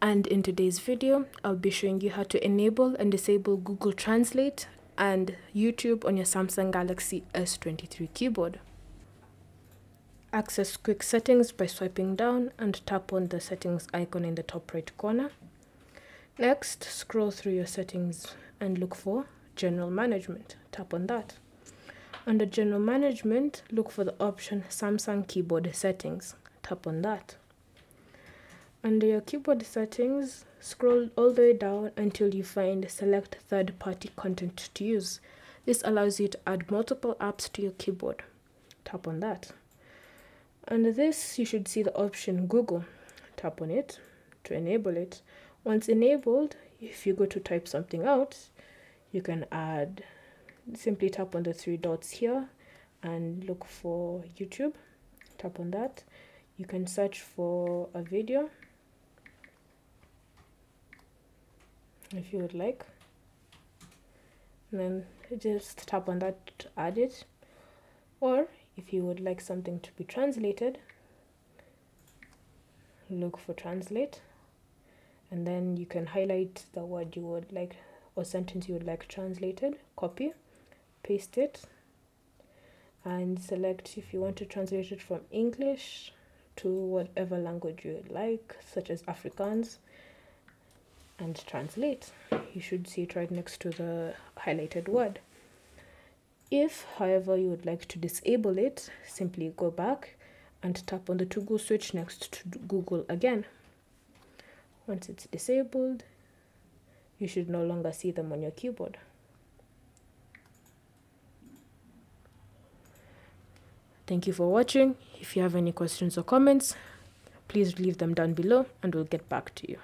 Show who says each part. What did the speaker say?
Speaker 1: and in today's video I'll be showing you how to enable and disable Google Translate and YouTube on your Samsung Galaxy S23 keyboard. Access quick settings by swiping down and tap on the settings icon in the top right corner. Next, scroll through your settings and look for General Management. Tap on that. Under General Management, look for the option Samsung Keyboard Settings. Tap on that. Under your keyboard settings, scroll all the way down until you find Select Third Party Content to Use. This allows you to add multiple apps to your keyboard. Tap on that. Under this, you should see the option Google. Tap on it to enable it. Once enabled, if you go to type something out, you can add, simply tap on the three dots here and look for YouTube. Tap on that. You can search for a video if you would like. And then just tap on that to add it. Or if you would like something to be translated, look for translate and then you can highlight the word you would like or sentence you would like translated, copy, paste it, and select if you want to translate it from English to whatever language you would like, such as Afrikaans, and translate. You should see it right next to the highlighted word. If, however, you would like to disable it, simply go back and tap on the toggle switch next to Google again. Once it's disabled, you should no longer see them on your keyboard. Thank you for watching. If you have any questions or comments, please leave them down below and we'll get back to you.